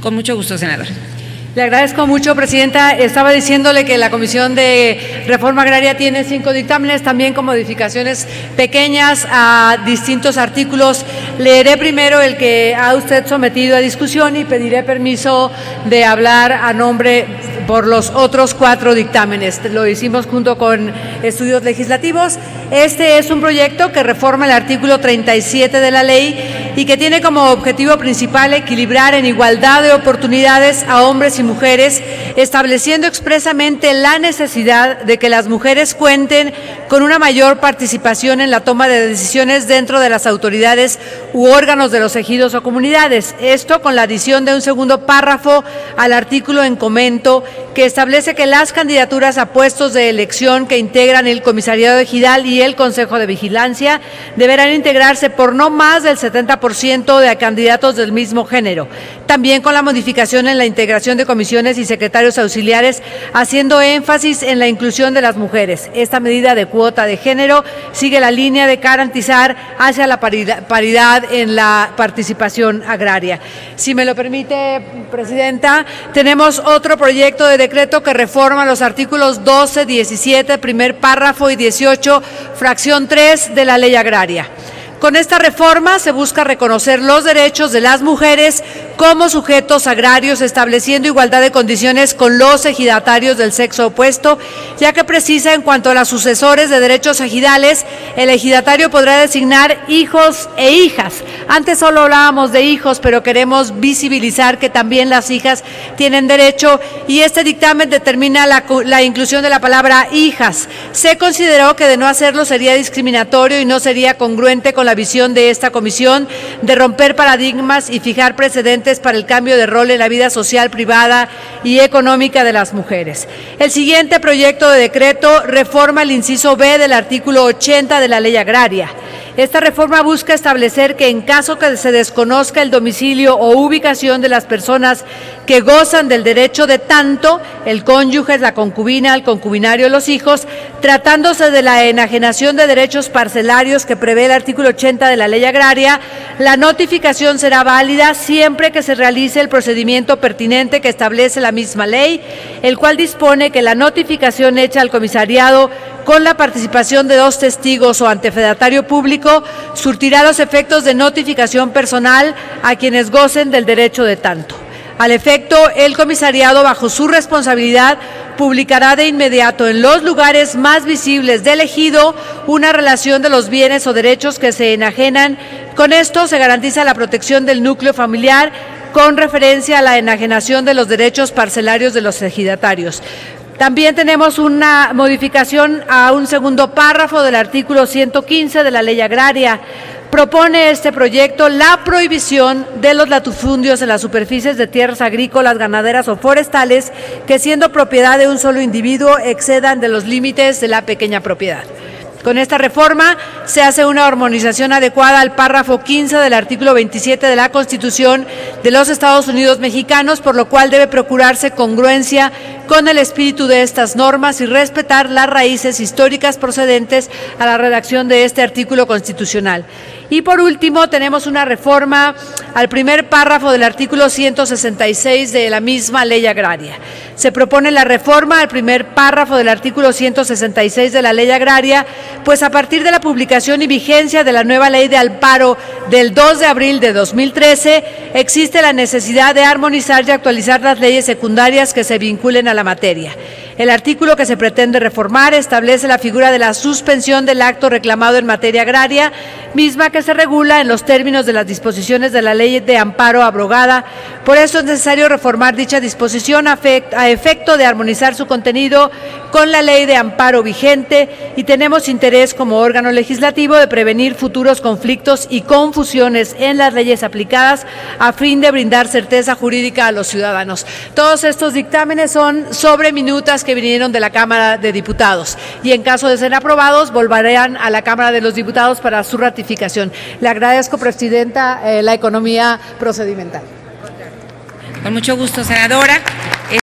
Con mucho gusto, senador. Le agradezco mucho, Presidenta. Estaba diciéndole que la Comisión de Reforma Agraria tiene cinco dictámenes, también con modificaciones pequeñas a distintos artículos. Leeré primero el que ha usted sometido a discusión y pediré permiso de hablar a nombre por los otros cuatro dictámenes. Lo hicimos junto con estudios legislativos. Este es un proyecto que reforma el artículo 37 de la ley y que tiene como objetivo principal equilibrar en igualdad de oportunidades a hombres y mujeres, estableciendo expresamente la necesidad de que las mujeres cuenten con una mayor participación en la toma de decisiones dentro de las autoridades u órganos de los ejidos o comunidades. Esto con la adición de un segundo párrafo al artículo en comento que establece que las candidaturas a puestos de elección que integran el Comisariado Ejidal y el Consejo de Vigilancia deberán integrarse por no más del 70% de candidatos del mismo género. También con la modificación en la integración de comisiones y secretarios auxiliares, haciendo énfasis en la inclusión de las mujeres. Esta medida de cuota de género sigue la línea de garantizar hacia la paridad en la participación agraria. Si me lo permite, Presidenta, tenemos otro proyecto de decreto que reforma los artículos 12, 17, primer párrafo y 18, fracción 3 de la ley agraria. Con esta reforma se busca reconocer los derechos de las mujeres como sujetos agrarios, estableciendo igualdad de condiciones con los ejidatarios del sexo opuesto, ya que precisa en cuanto a los sucesores de derechos ejidales, el ejidatario podrá designar hijos e hijas. Antes solo hablábamos de hijos, pero queremos visibilizar que también las hijas tienen derecho y este dictamen determina la, la inclusión de la palabra hijas. Se consideró que de no hacerlo sería discriminatorio y no sería congruente la visión de esta comisión de romper paradigmas y fijar precedentes para el cambio de rol en la vida social, privada y económica de las mujeres. El siguiente proyecto de decreto reforma el inciso B del artículo 80 de la ley agraria. Esta reforma busca establecer que en caso que se desconozca el domicilio o ubicación de las personas que gozan del derecho de tanto, el cónyuge, la concubina, el concubinario, los hijos, tratándose de la enajenación de derechos parcelarios que prevé el artículo 80 de la ley agraria, la notificación será válida siempre que se realice el procedimiento pertinente que establece la misma ley, el cual dispone que la notificación hecha al comisariado con la participación de dos testigos o antefedatario público, surtirá los efectos de notificación personal a quienes gocen del derecho de tanto. Al efecto, el comisariado, bajo su responsabilidad, publicará de inmediato en los lugares más visibles del ejido una relación de los bienes o derechos que se enajenan. Con esto se garantiza la protección del núcleo familiar con referencia a la enajenación de los derechos parcelarios de los ejidatarios. También tenemos una modificación a un segundo párrafo del artículo 115 de la ley agraria. Propone este proyecto la prohibición de los latifundios en las superficies de tierras agrícolas, ganaderas o forestales que siendo propiedad de un solo individuo excedan de los límites de la pequeña propiedad. Con esta reforma se hace una armonización adecuada al párrafo 15 del artículo 27 de la Constitución de los Estados Unidos mexicanos, por lo cual debe procurarse congruencia con el espíritu de estas normas y respetar las raíces históricas procedentes a la redacción de este artículo constitucional. Y por último, tenemos una reforma al primer párrafo del artículo 166 de la misma ley agraria. Se propone la reforma al primer párrafo del artículo 166 de la ley agraria, pues a partir de la publicación y vigencia de la nueva ley de Alparo del 2 de abril de 2013, existe la necesidad de armonizar y actualizar las leyes secundarias que se vinculen a la materia. El artículo que se pretende reformar establece la figura de la suspensión del acto reclamado en materia agraria, misma que se regula en los términos de las disposiciones de la ley de amparo abrogada. Por eso es necesario reformar dicha disposición a efecto de armonizar su contenido con la ley de amparo vigente y tenemos interés como órgano legislativo de prevenir futuros conflictos y confusiones en las leyes aplicadas a fin de brindar certeza jurídica a los ciudadanos. Todos estos dictámenes son sobre minutas que vinieron de la Cámara de Diputados y en caso de ser aprobados volverán a la Cámara de los Diputados para su ratificación. Le agradezco, Presidenta, eh, la economía procedimental. Con mucho gusto, senadora.